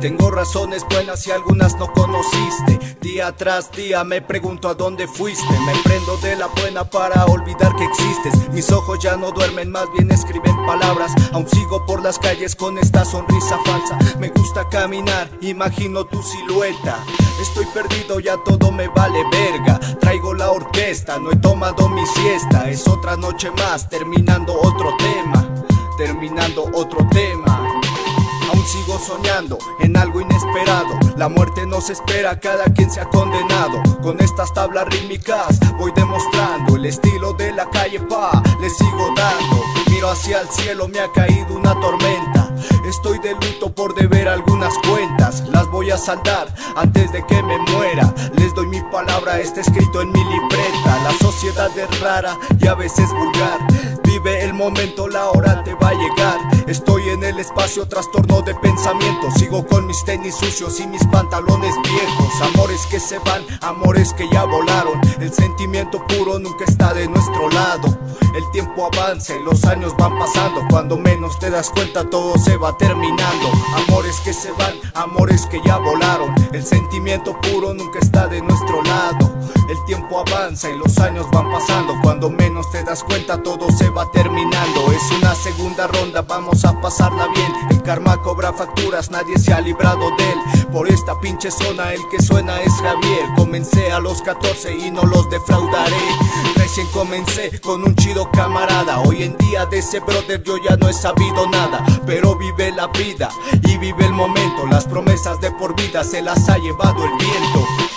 Tengo razones buenas y algunas no conociste. Día tras día me pregunto a dónde fuiste. Me prendo de la buena para olvidar que existes. Mis ojos ya no duermen, más bien escriben palabras. Aún sigo por las calles con esta sonrisa falsa. Me gusta caminar, imagino tu silueta. Estoy perdido, ya todo me vale verga. Traigo la orquesta, no he tomado mi siesta. Es otra noche más, terminando otro tema. Terminando otro tema. Soñando en algo inesperado. La muerte nos espera cada quien se ha condenado. Con estas tablas rítmicas voy demostrando el estilo de la calle pa. Le sigo dando. Miro hacia el cielo, me ha caído una tormenta. Estoy de luto por deber algunas cuentas. Las voy a saldar antes de que me muera. Les doy mi palabra, está escrito en mi libreta. La sociedad es rara y a veces vulgar. Vive el momento, la hora te va a llegar. Estoy en el espacio, trastorno de pensamiento. Sigo con mis tenis sucios y mis pantalones viejos. Amores que se van, amores que ya volaron. El sentimiento puro nunca está de nuestro lado. El tiempo avanza y los años van pasando. Cuando menos te das cuenta, todo se va terminando. Amores que se van, amores que ya volaron. El sentimiento puro nunca está de nuestro lado. El tiempo avanza y los años van pasando. Cuando menos te das cuenta, todo se va terminando. Es una ronda, vamos a pasarla bien. El karma cobra facturas, nadie se ha librado de él. Por esta pinche zona, el que suena es Javier. Comencé a los 14 y no los defraudaré. Recién comencé con un chido camarada. Hoy en día de ese brother yo ya no he sabido nada. Pero vive la vida y vive el momento. Las promesas de por vida se las ha llevado el viento.